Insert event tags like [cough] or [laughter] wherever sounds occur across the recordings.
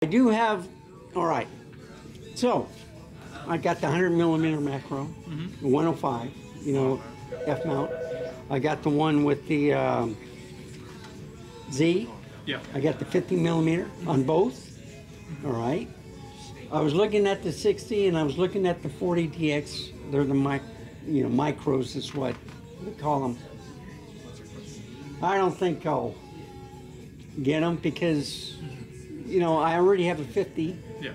I do have, all right. So, I got the 100 millimeter macro, Mm-hmm. 105, you know, F mount. I got the one with the um, Z. Yeah. I got the 50 millimeter on both. All right. I was looking at the 60 and I was looking at the 40 DX. They're the mic, you know, micros is what we call them. I don't think I'll get them because, you know, I already have a 50 Yeah.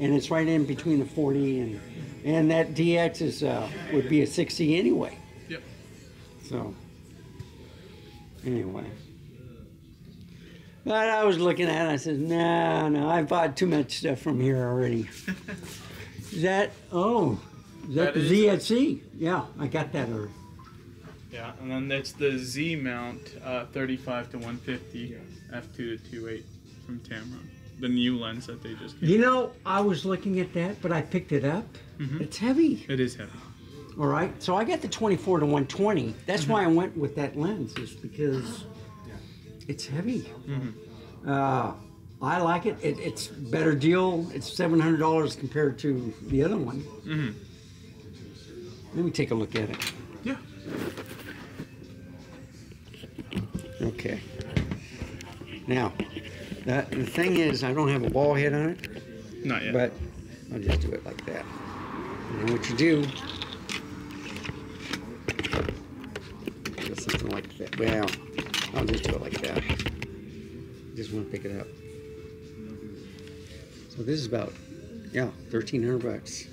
and it's right in between the 40 and and that DX is uh, would be a 60 anyway. Yep. So anyway, but I was looking at it. I said, no, no, I bought too much stuff from here already. [laughs] is that oh? Is that, That the ZXC? Yeah, I got that already. Yeah, and then that's the Z mount, uh, 35 to 150, f2 to 28 from Tamron. The new lens that they just came. You know, I was looking at that, but I picked it up. Mhm. It's heavy. It is heavy. All right, so I got the 24 to 120. That's Mm-hmm. why I went with that lens, is because it's heavy. Mm-hmm. Uh, I like it. it. It's better deal. It's $700 compared to the other one. Mhm. Let me take a look at it. Yeah. Okay. Now, the, the thing is, I don't have a ball head on it, Not yet. but I'll just do it like that. And then what you do, something like that. Well, I'll just do it like that. Just want to pick it up. So this is about, yeah, thirteen hundred bucks.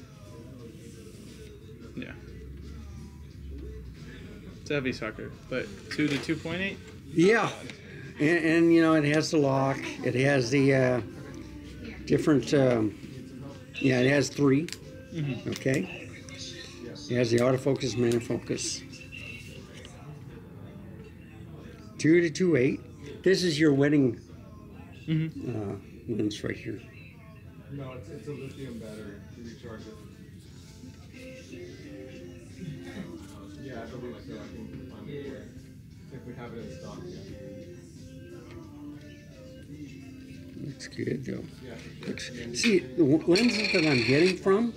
yeah. It's a heavy sucker, but 2 to 2.8? Yeah, and, and you know it has the lock. It has the uh, different. Um, yeah, it has 3 Okay. It has the autofocus, manual focus. Two to two eight. This is your wedding Mhm. uh, lens right here. No, it's, it's a lithium battery to recharge it. Yeah, I believe so. I can find it. If we have it in stock, yeah. Looks good though. Looks, see, the lenses that I'm getting from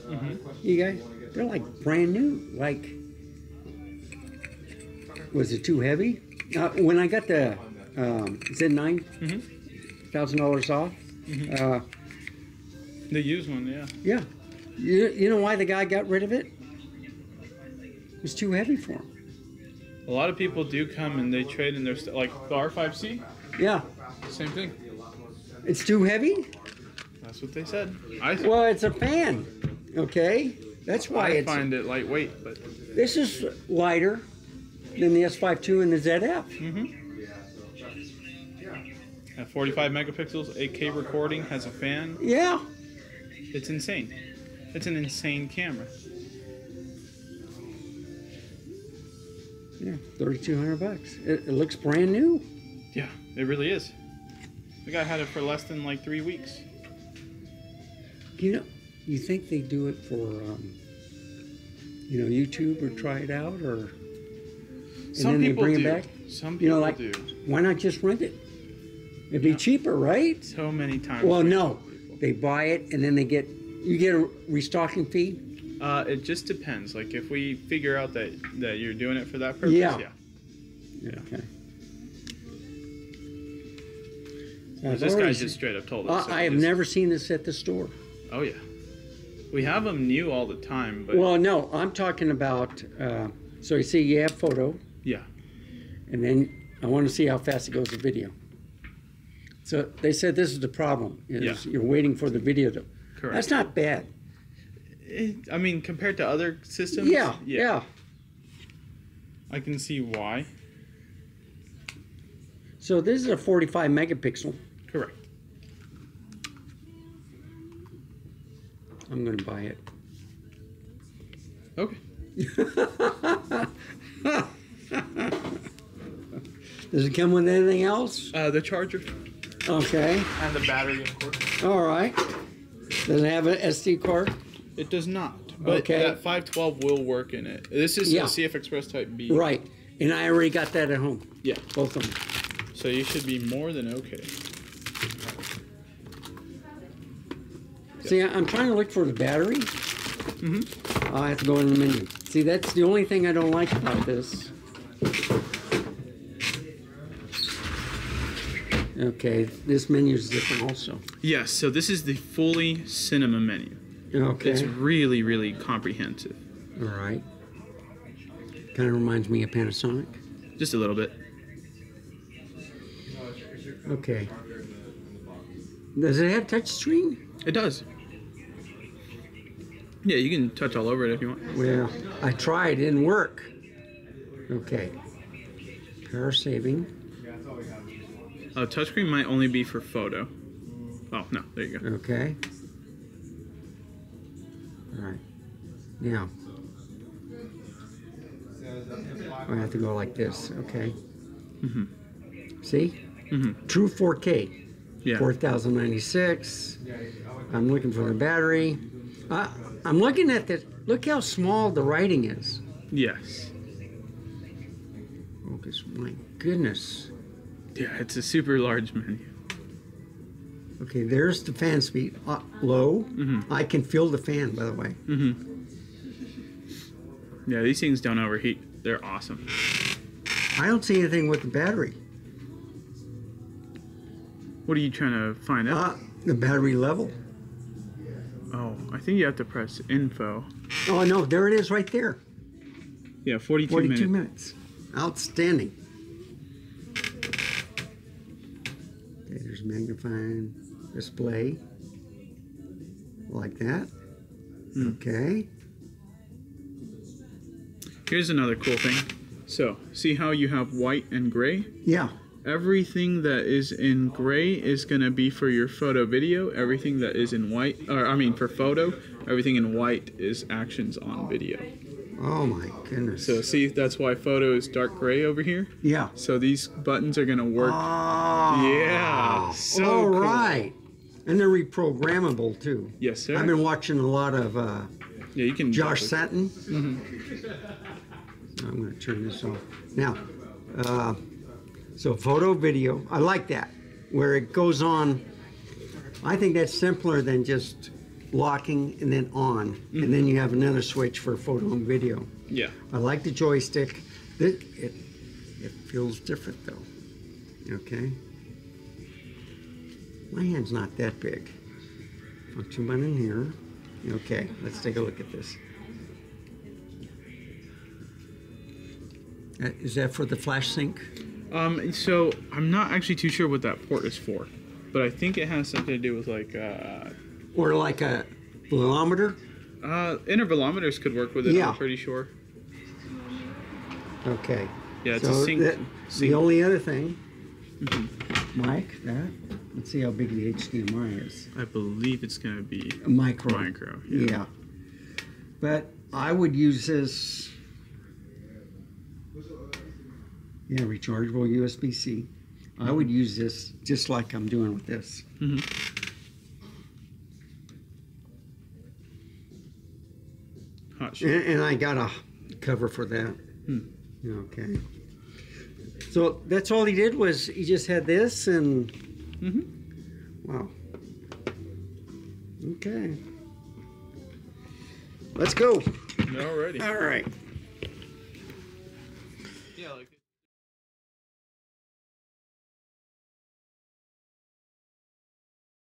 you guys, they're like brand new. Like, was it too heavy? Uh, when I got the um, Z9, thousand dollars off. Uh, The used one, yeah. yeah, you, you know why the guy got rid of it? It was too heavy for him. A lot of people do come and they trade in their, like the R5C, Yeah, same thing. It's too heavy. That's what they said. I, Well, it's a fan. Okay, that's why I it's. find it lightweight, but This is lighter than the S52 and the ZF. Mm-hmm. at 45 megapixels, 8K recording, has a fan. Yeah, It's insane. It's an insane camera. yeah, thirty-two hundred bucks. It, it looks brand new. Yeah, it really is. The guy had it for less than like three weeks. You know, you think they do it for, um, you know, YouTube or try it out, or and Some then they people bring do. it back? Some people You know, like do. why not just rent it? It'd be cheaper, right? So many times. Well, no, people. they buy it and then they get you get a restocking fee. Uh, it just depends. Like if we figure out that that you're doing it for that purpose, Yeah. yeah. Yeah. Okay. This guy just straight up told I, us. so I have just- never seen this at the store. Oh yeah. We have them new all the time, but Well, no, I'm talking about. Uh, so you see, you have photo, yeah. and then I want to see how fast it goes to video. So they said this is the problem: is Yeah. you're waiting for the video to. Correct. That's not bad. It- I mean, compared to other systems, Yeah, yeah. I can see why. So this is a 45 megapixel. Correct. I'm going to buy it. Okay. [laughs] Does it come with anything else? Uh, the charger Okay. and the battery, of course. All right. Does it have an SD card? It does not. But Okay. that 512 will work in it. This is Yeah. a CF Express Type B. Right. And I already got that at home. Yeah. Both of them. So you should be more than okay. See, I'm trying to look for the battery. Mhm. I have to go in the menu. See, that's the only thing I don't like about this. Okay, this menu is different also. Yes, so this is the fully cinema menu. Okay. It's really, really comprehensive. All right. Kind of reminds me of Panasonic. Just a little bit. Okay. Does it have touch screen? It does. Yeah, you can touch all over it if you want. Well, I tried, it didn't work. Okay. Power saving. Uh, touchscreen might only be for photo. Oh, no, there you go. Okay. All right. Now, I have to go like this. Okay. Mm -hmm. See? Mm -hmm. True 4K. Yeah. 4096. I'm looking for the battery. Uh, I'm looking at this. Look how small the writing is. Yes. Focus. My goodness. Yeah, it's a super large menu. Okay, there's the fan speed. Uh, low. Mhm. I can feel the fan, by the way. Mm-hmm. Yeah, these things don't overheat. They're awesome. I don't see anything with the battery. What are you trying to find out? Uh, the battery level. I think you have to press info. Oh, no, there it is right there. Yeah, 42, 42 minutes. minutes. Outstanding. Okay, there's magnifying display. Like that. Hmm. Okay. Here's another cool thing. So, see how you have white and gray? Yeah. Everything that is in gray is going to be for your photo video. Everything that is in white, or I mean for photo, everything in white is actions on video. Oh my goodness. So, see, that's why photo is dark gray over here. yeah. So, these buttons are going to work. Oh. Yeah, so All cool. right. And they're reprogrammable too. Yes, sir. I've been watching a lot of uh, yeah, you can. Josh Satin. Mm-hmm. I'm going to turn this off. Now, uh, so photo, video, I like that. Where it goes on, I think that's simpler than just locking and then on. Mm-hmm. And then you have another switch for photo and video. Yeah. I like the joystick. It, it, it feels different though. Okay. My hand's not that big. Two one in here. Okay, let's take a look at this. Uh, Is that for the flash sync? Um, so I'm not actually too sure what that port is for, but I think it has something to do with like uh, Or like a velometer? uh, intervalometers could work with it. Yeah. I'm pretty sure. Okay. Yeah, it's so a sync. that- sync. The only other thing, Mm-hmm. Mike, that, let's see how big the HDMI is. I believe it's gonna be A micro. micro. Yeah. But I would use this. Yeah, rechargeable USB C. I would use this just like I'm doing with this. Mhm. Hot shot. And, and I got a cover for that. Hmm. Okay. So that's all he did was he just had this and Mhm. wow. Okay. Let's go. Alrighty. All right.